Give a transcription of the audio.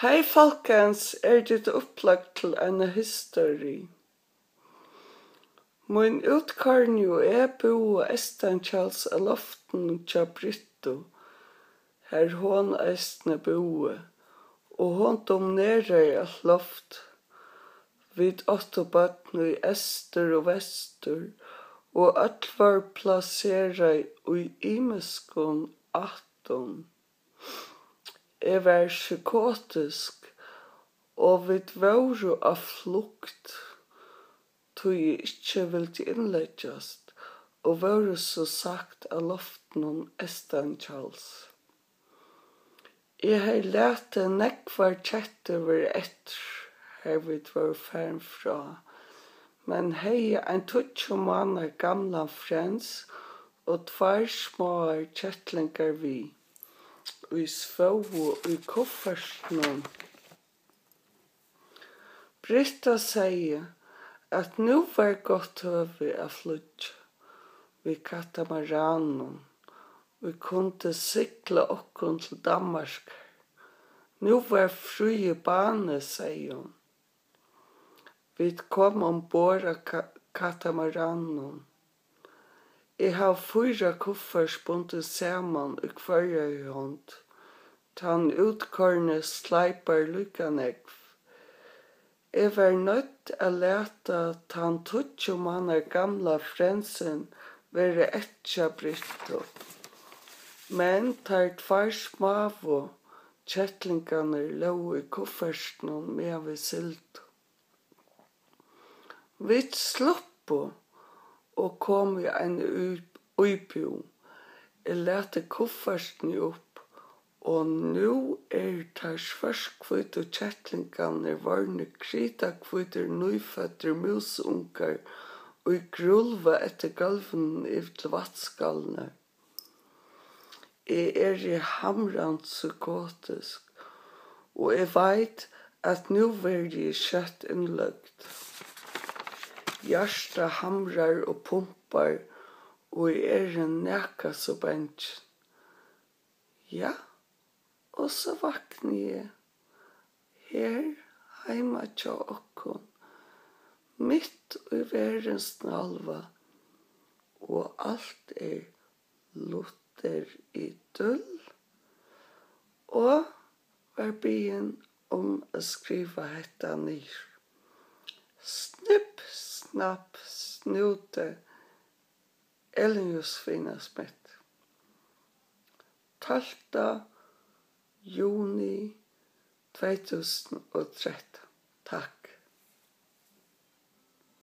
Hei folkens, er ditt opplagt til en history. Mun utkarni og er bo estan Charles av loften tja Britto, her hon eisne boe, og hon domnere i alt loft, vid åtto batnu i ester og vestur, og alt var plassera i imeskon atton er var psykotisk, og vit var af flukt, tog jeg ikke ville innleggjast, og var så sagt av loften om Estan Charles. Jeg har lært en nekvar tjett over etter, her vi var fern fra, men hei ein tutsjo manna gamla frens, og tvær små kjettlingar vi i svøvu i koffertnum. Britta sier at nu var godt høve a flutj vi katamaranen. Vi kunde sikla okkon til Danmark. Nu var frie bane, sier hun. Vi kom ombord av katamaranen Jeg har fyra kuffer spundet saman i hverja hånd. Tan utkorne sleipar lykka negv. Jeg var nødt a leta tan tutsjo mannar gamla frensen vere etja brytto. Men tar tvar smavo kjettlingarna lov i kufferstnum med vi sildo. Vi sluppo og kom i en uipu. Jeg lette kufferten opp, og nå er det svarskvitt og kjettlingene varne krita kvitter nøyføtter musunker og i grulva etter galven i vatskallene. Jeg er i hamrand psykotisk, og jeg veit at nu vil jeg kjøtt innløgt hjärsta hamrar og pumpar og er en nekka så bensk. Ja, og så vakni jeg her heima tja okkon mitt i verens nalva og alt er lutter i dull og var byen om å skriva hetta nyr snapp, snute, Elinjus finasmett. Talta, juni, 2013. Takk.